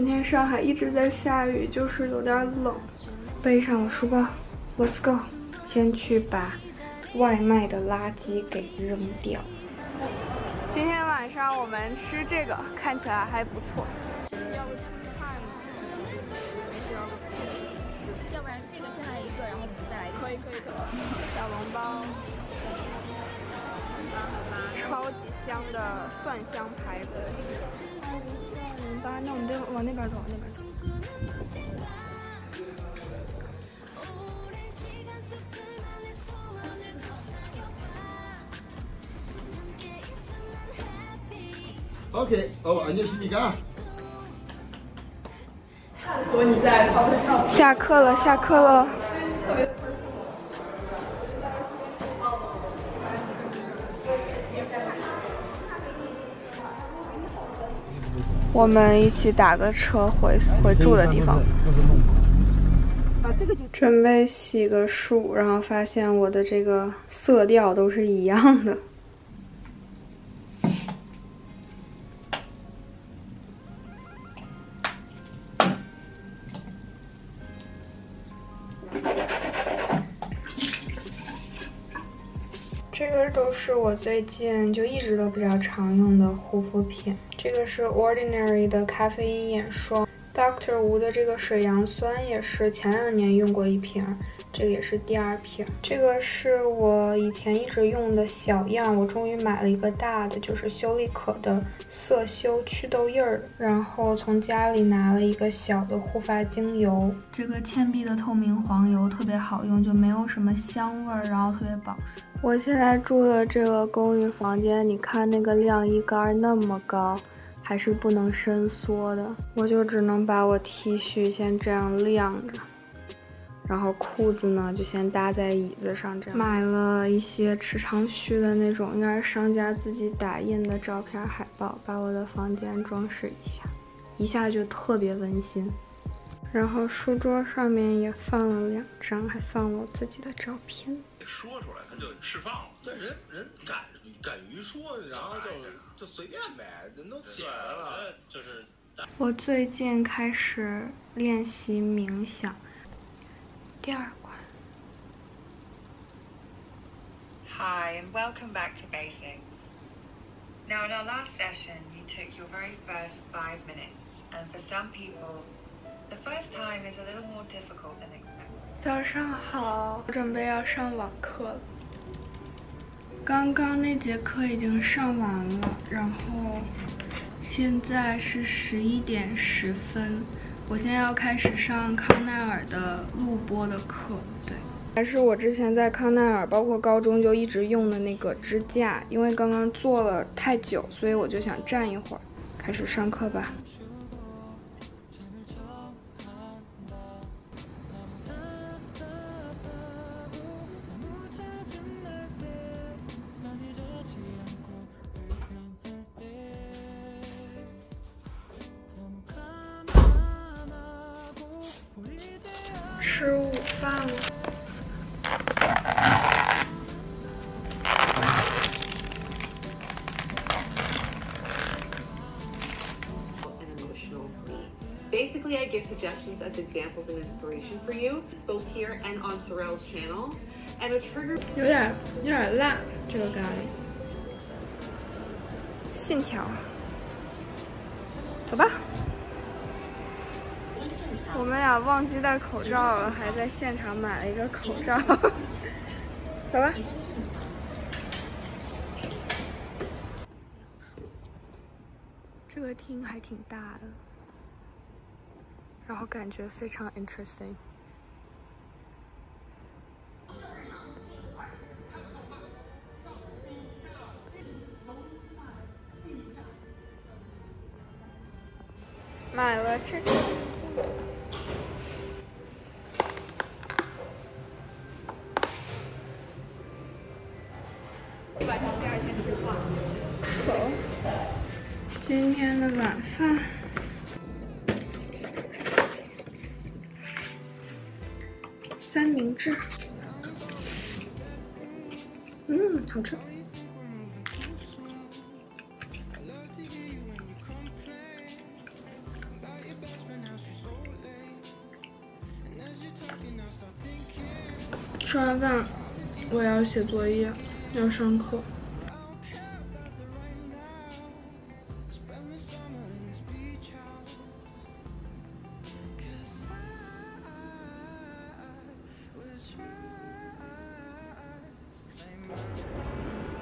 今天上海一直在下雨，就是有点冷。背上了书包，Let's go，先去把外卖的垃圾给扔掉。今天晚上我们吃这个，看起来还不错。要不青菜吗？要不然这个先来一个，然后我们再来一个。可以可以可以。小笼包，超级香的蒜香排骨。零八，那我们得往那边走，往那边走。OK，哦，안녕하십니까？说你在下课了，下课了。 我们一起打个车回回住的地方。准备洗个漱，然后发现我的这个色调都是一样的。这个都是我最近就一直都比较常用的护肤品。这个是 Ordinary 的咖啡因眼霜，Doctor Wu 的这个水杨酸也是前两年用过一瓶，这个也是第二瓶。这个是我以前一直用的小样，我终于买了一个大的，就是修丽可的色修祛痘印儿。然后从家里拿了一个小的护发精油，这个倩碧的透明黄油特别好用，就没有什么香味儿，然后特别保湿。我现在住的这个公寓房间，你看那个晾衣杆那么高，还是不能伸缩的，我就只能把我 T 恤先这样晾着，然后裤子呢就先搭在椅子上这样。买了一些池长须的那种，应该是商家自己打印的照片海报，把我的房间装饰一下，一下就特别温馨。然后书桌上面也放了两张，还放了我自己的照片。说出来，他就释放了。但人人敢敢于说，然后就就随便呗，人都起来了，就是。我最近开始练习冥想。第二关。 Hi, and welcome back to Basics. Now, in our last session, you took your very first five minutes, and for some people, the first time is a little more difficult than expected. 早上好，我准备要上网课了。刚刚那节课已经上完了，然后现在是十一点十分， 我现在要开始上康奈尔的录播的课。对，还是我之前在康奈尔，包括高中就一直用的那个支架，因为刚刚坐了太久，所以我就想站一会儿。开始上课吧。For you, both here and on Sorel's channel. And a trigger 有点有点辣，这个咖喱。信条，走吧。我们俩忘记戴口罩了，还在现场买了一个口罩。走吧。这个厅还挺大的，然后感觉非常 interesting。买了这个。走，今天的晚饭，三明治，嗯，好吃。吃完饭，我要写作业，要上课。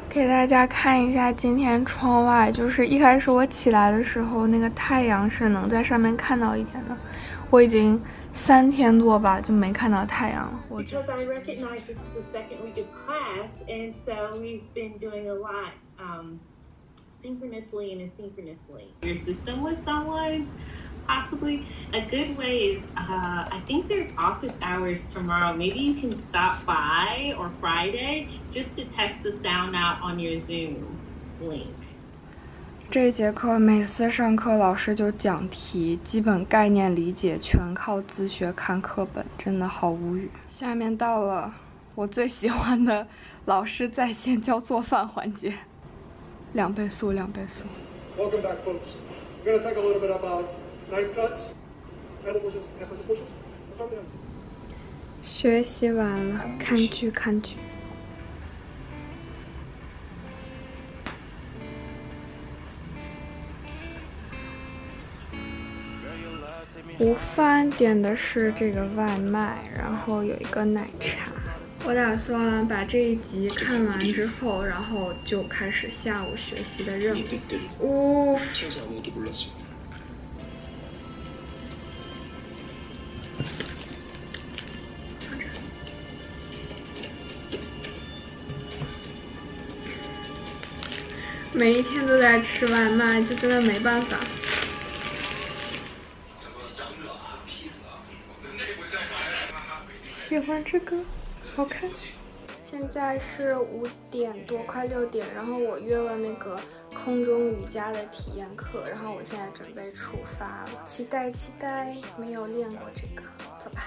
给大家看一下今天窗外，就是一开始我起来的时候，那个太阳是能在上面看到一点的。我已经三天多吧就没看到太阳了。我 Because I recognize this is the second week of class, and so we've been doing a lot um, synchronously and asynchronously. Your system with someone, possibly. A good way is uh, I think there's office hours tomorrow. Maybe you can stop by or Friday just to test the sound out on your Zoom link. 这节课每次上课老师就讲题，基本概念理解全靠自学看课本，真的好无语。下面到了我最喜欢的老师在线教做饭环节，两倍速，两倍速。Welcome back, folks. We're going to take a little bit about knife cuts, with them. 学习完了，看剧看剧。午饭点的是这个外卖，然后有一个奶茶。我打算把这一集看完之后，然后就开始下午学习的任务。呜、每一天都在吃外卖，就真的没办法。喜欢这个，好看。现在是五点多，快六点，然后我约了那个空中瑜伽的体验课，然后我现在准备出发了，期待期待，没有练过这个，走吧。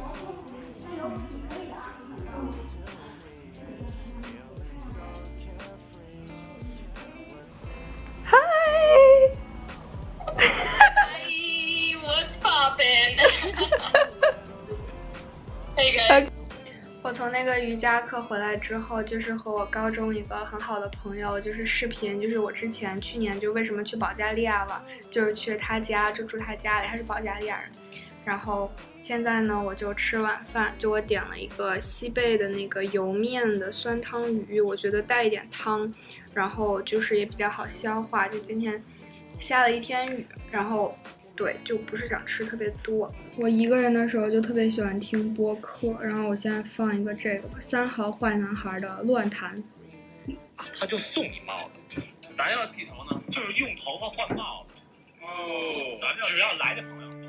我从那个瑜伽课回来之后，就是和我高中一个很好的朋友，就是视频，就是我之前去年就为什么去保加利亚玩，就是去他家，就住他家里，他是保加利亚人。然后现在呢，我就吃晚饭，就我点了一个西贝的那个油面的酸汤鱼，我觉得带一点汤，然后就是也比较好消化。就今天下了一天雨，然后对，就不是想吃特别多。我一个人的时候就特别喜欢听播客，然后我现在放一个这个吧，三好坏男孩的乱弹。他就送你帽子。咱要剃头呢，就是用头发换帽子。哦，咱只要来的朋友。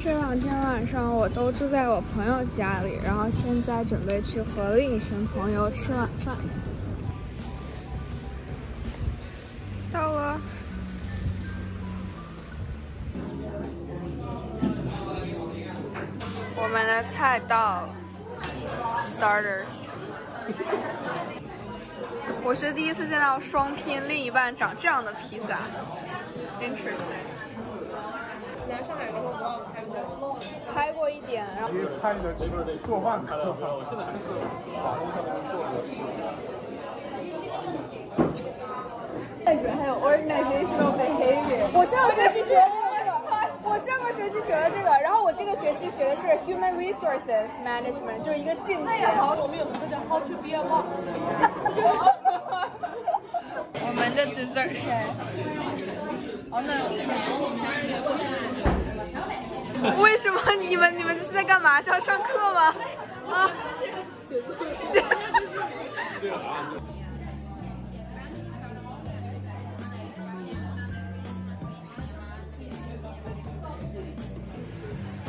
这两天晚上我都住在我朋友家里，然后现在准备去和另一群朋友吃晚饭。到了。我们的菜到了，starters。我是第一次见到双拼另一半长这样的披萨，interesting。来上海之后不让拍过。拍过一点，然后别拍你的做饭现在还是法律上面做的。还有 organizational behavior。我上个学期学的这个，我上个学期学的这个，然后我这个学期学的是 human resources management，就是一个进阶。好，我们有一个叫 how to be a boss。我们的 dessert 是那为什么你们你们这是在干嘛？是要上课吗？啊，写字写字。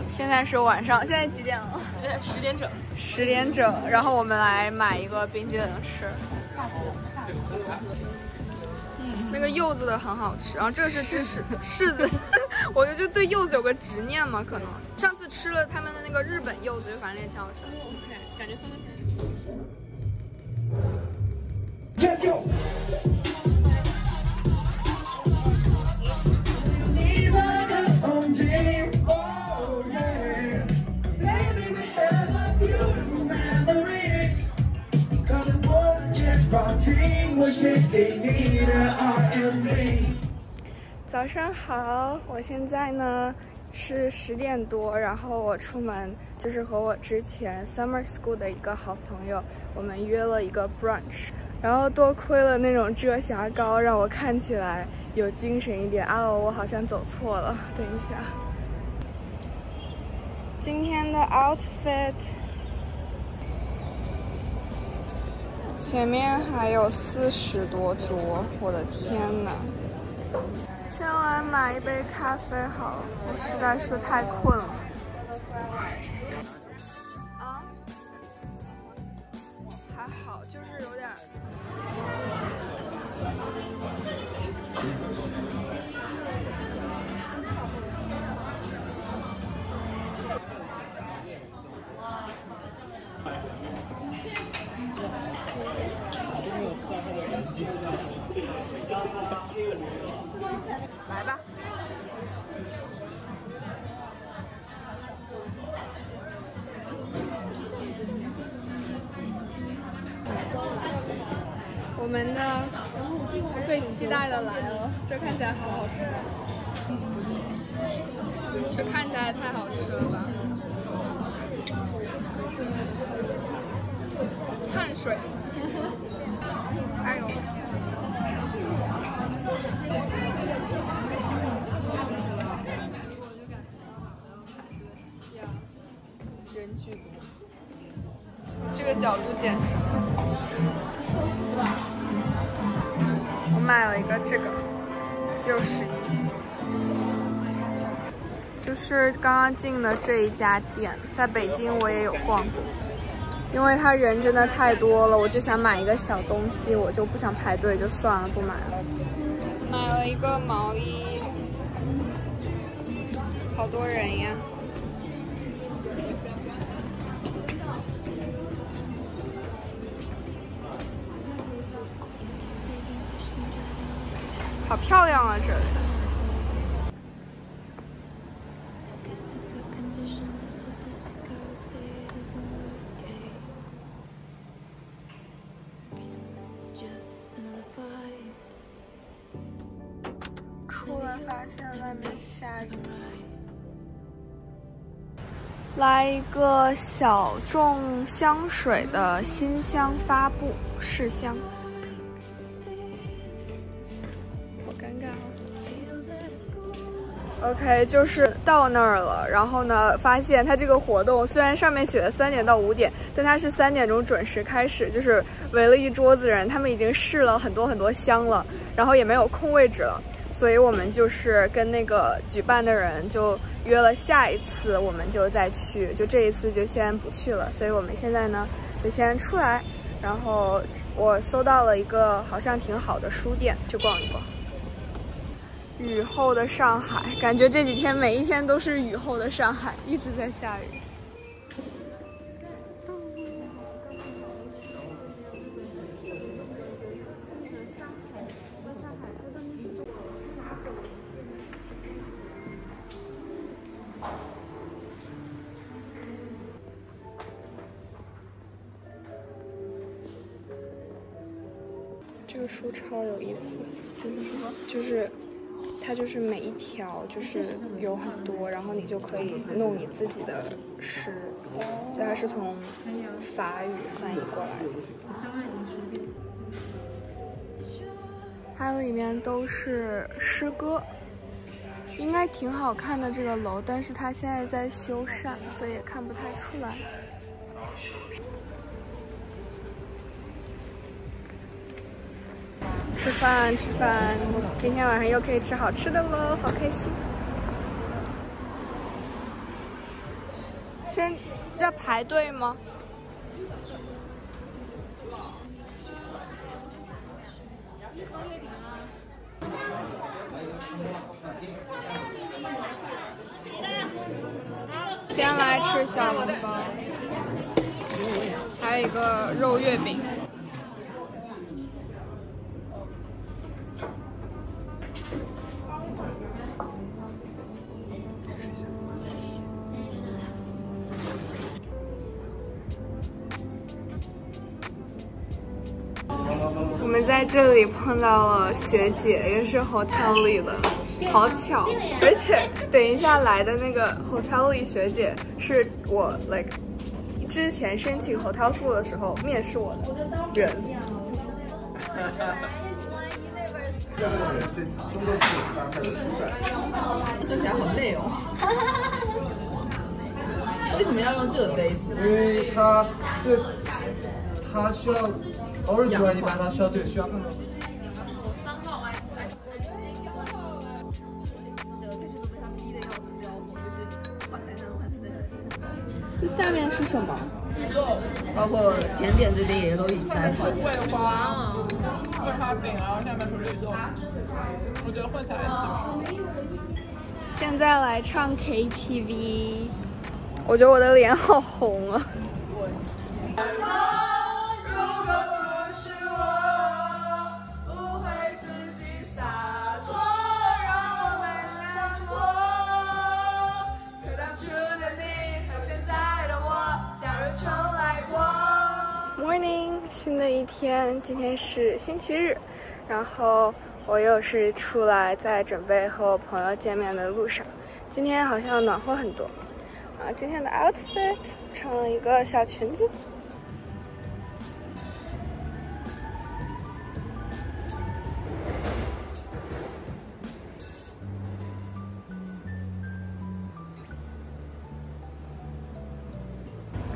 现在是晚上，现在几点了？十点整。十点整，然后我们来买一个冰激凌吃。嗯，那个柚子的很好吃，然后这个是芝士柿子，我就就对柚子有个执念嘛，可能上次吃了他们的那个日本柚子，就反正也挺好吃的。感觉分的。Let's 早上好，我现在呢是十点多，然后我出门就是和我之前 summer school 的一个好朋友，我们约了一个 brunch，然后多亏了那种遮瑕膏，让我看起来有精神一点。啊，我好像走错了，等一下。今天的 outfit，前面还有四十多桌，我的天呐！先来买一杯咖啡好了，我实在是太困了。我们的最期待的来了，这看起来好好吃，这看起来太好吃了吧！碳水，哎呦！人巨多，这个角度简直。了买了一个这个，六十一，就是刚刚进的这一家店，在北京我也有逛过，因为他人真的太多了，我就想买一个小东西，我就不想排队，就算了，不买了。买了一个毛衣，好多人呀。好漂亮啊，这里。出来发现外面下雨。来一个小众香水的新香发布试香。OK，就是到那儿了，然后呢，发现它这个活动虽然上面写的三点到五点，但它是三点钟准时开始，就是围了一桌子人，他们已经试了很多很多香了，然后也没有空位置了，所以我们就是跟那个举办的人就约了下一次，我们就再去，就这一次就先不去了，所以我们现在呢就先出来，然后我搜到了一个好像挺好的书店，去逛一逛。雨后的上海，感觉这几天每一天都是雨后的上海，一直在下雨。这个书超有意思，就是什么？就是。它就是每一条就是有很多，然后你就可以弄你自己的诗，就它是从法语翻译过来的。它里面都是诗歌，应该挺好看的这个楼，但是它现在在修缮，所以也看不太出来。饭吃饭，今天晚上又可以吃好吃的喽，好开心！先要排队吗？先来吃小笼包，还有一个肉月饼。我们在这里碰到了学姐，也是 hotel 里的，好巧！而且等一下来的那个 hotel 里学姐是我 like 之前申请 hotel 宿的时候面试我的人。喝起来好累哦。为什么要用这个杯子？因为它这它需要偶尔煮完一般它需要对需要更多。这下面是什么？包括甜点这边也都一起在一块。桂花、桂花饼，然后下面是绿豆，我觉得混起来挺吃。现在来唱 KTV，我觉得我的脸好红啊。新的一天，今天是星期日，然后我又是出来在准备和我朋友见面的路上。今天好像暖和很多啊！今天的 outfit 穿了一个小裙子。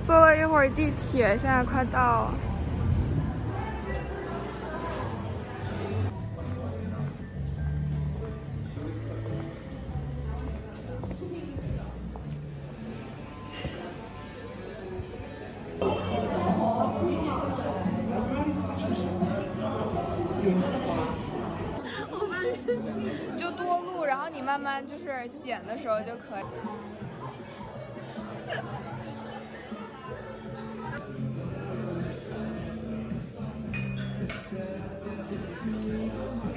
坐了一会儿地铁，现在快到了。慢就是剪的时候就可以。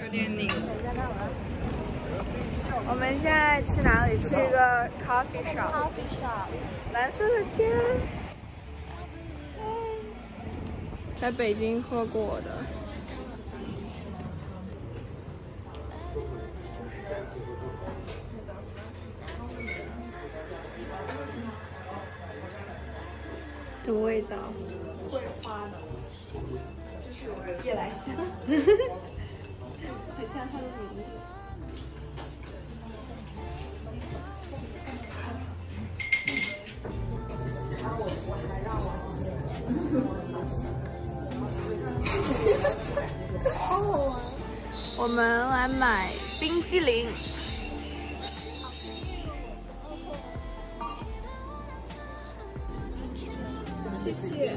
有点拧。我们现在去哪里？去一个 coffee shop。Coffee shop。蓝色的天。在北京喝过的。的味道，桂花的，就是夜来香，很像它的名字。好好玩。我们来买冰激凌。谢谢。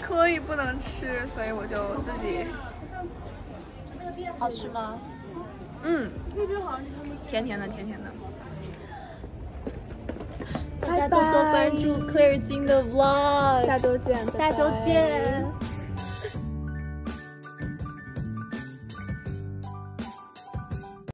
可以不能吃，所以我就自己。好吃吗？嗯，甜甜的，甜甜的。大家多多关注 Clare 金的 Vlog，下周见，下周见。